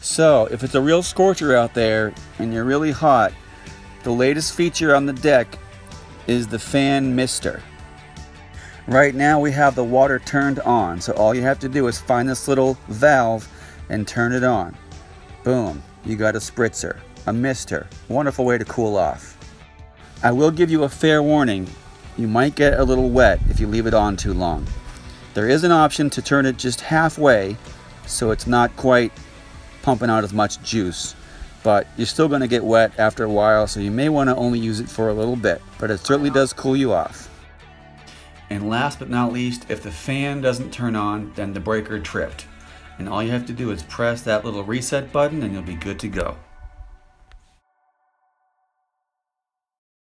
So if it's a real scorcher out there and you're really hot, the latest feature on the deck is the fan mister. Right now we have the water turned on, so all you have to do is find this little valve and turn it on. Boom, you got a spritzer, a mister. Wonderful way to cool off. I will give you a fair warning, you might get a little wet if you leave it on too long. There is an option to turn it just halfway so it's not quite pumping out as much juice but you're still going to get wet after a while so you may want to only use it for a little bit but it certainly does cool you off. And last but not least if the fan doesn't turn on then the breaker tripped. And all you have to do is press that little reset button and you'll be good to go